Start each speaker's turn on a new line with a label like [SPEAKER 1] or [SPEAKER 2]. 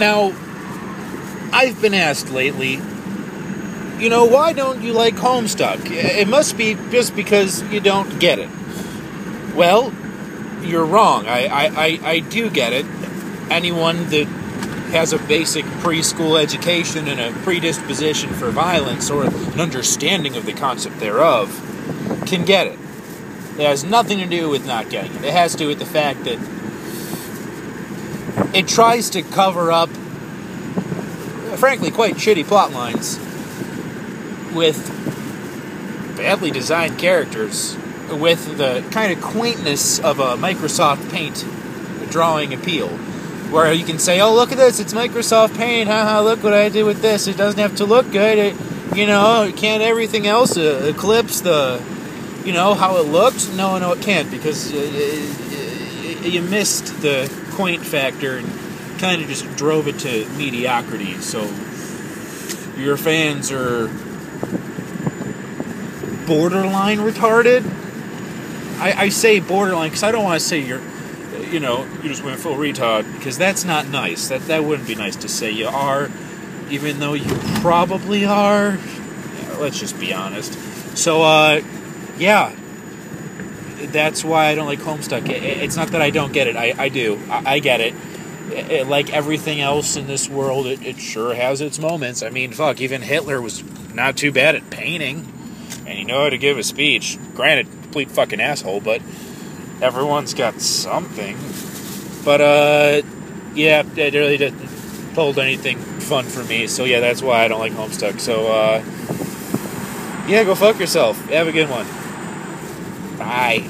[SPEAKER 1] Now, I've been asked lately, you know, why don't you like Homestuck? It must be just because you don't get it. Well, you're wrong. I, I, I, I do get it. Anyone that has a basic preschool education and a predisposition for violence or an understanding of the concept thereof can get it. It has nothing to do with not getting it. It has to do with the fact that it tries to cover up, frankly, quite shitty plot lines with badly designed characters, with the kind of quaintness of a Microsoft Paint drawing appeal. Where you can say, oh, look at this, it's Microsoft Paint, haha, look what I did with this. It doesn't have to look good. It, you know, can't everything else uh, eclipse the, you know, how it looked? No, no, it can't because uh, uh, you missed the quaint factor and kind of just drove it to mediocrity. So your fans are borderline retarded. I, I say borderline because I don't want to say you're, you know, you just went full retard because that's not nice. That that wouldn't be nice to say. You are, even though you probably are. Yeah, let's just be honest. So, uh, yeah, that's why I don't like Homestuck. It, it's not that I don't get it. I, I do. I, I get it. It, like everything else in this world, it, it sure has its moments. I mean, fuck, even Hitler was not too bad at painting, and he knew how to give a speech. Granted, complete fucking asshole, but everyone's got something. But uh, yeah, it really didn't hold anything fun for me. So yeah, that's why I don't like Homestuck. So uh, yeah, go fuck yourself. Have a good one. Bye.